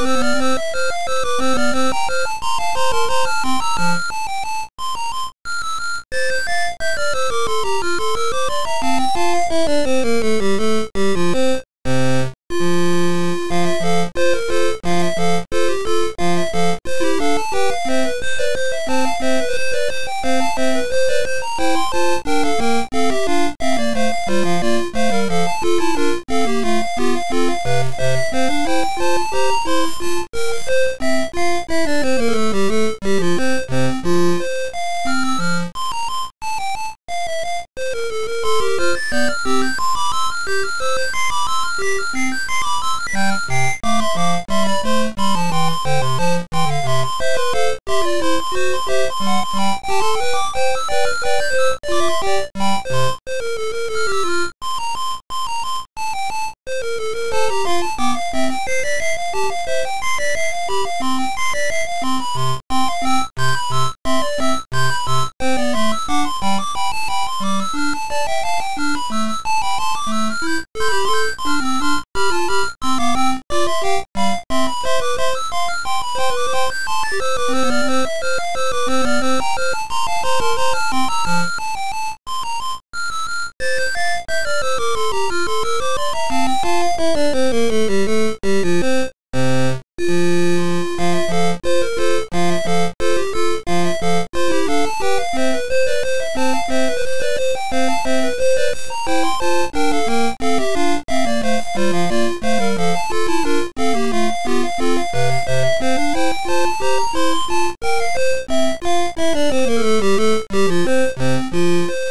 Thank you. You.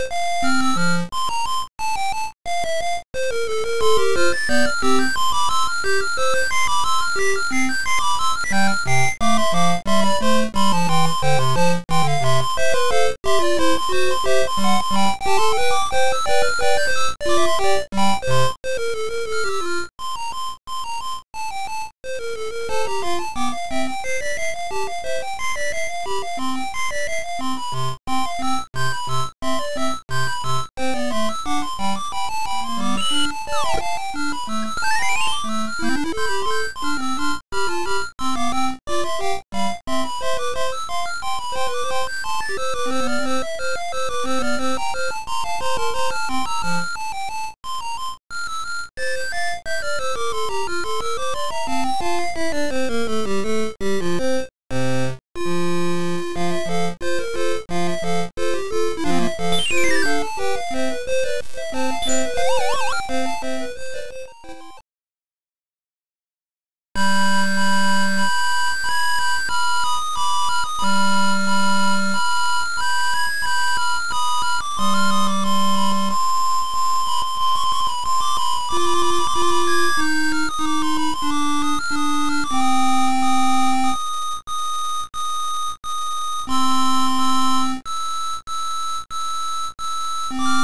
you